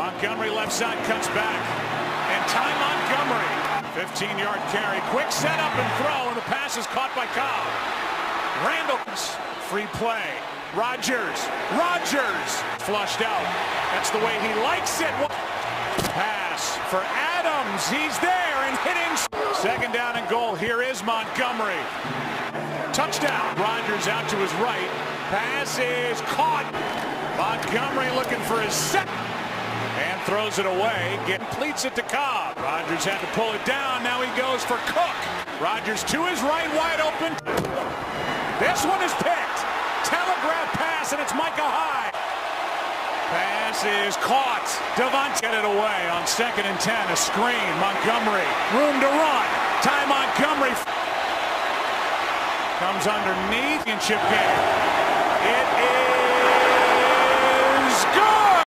Montgomery left side cuts back. And Ty Montgomery. 15-yard carry. Quick setup and throw. And the pass is caught by Cobb. Randall's free play. Rodgers. Rodgers. Flushed out. That's the way he likes it. Pass for Adams. He's there and hitting. Second down and goal. Here is Montgomery. Touchdown. Rodgers out to his right. Pass is caught. Montgomery looking for his second. And throws it away. Completes it to Cobb. Rodgers had to pull it down. Now he goes for Cook. Rodgers to his right, wide open. This one is picked. Telegraph pass, and it's Micah Hyde. Pass is caught. Devontae get it away on second and ten. A screen. Montgomery. Room to run. Ty Montgomery comes underneath in chip game.